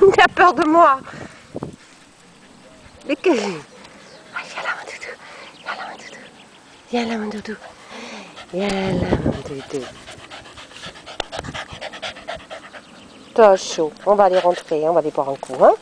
Il a peur de moi. Mais que... Ah, viens là, mon doudou. Viens là, mon doudou. Viens là, mon doudou. Viens mon doudou. T'as chaud. On va aller rentrer, hein, on va aller boire un coup, hein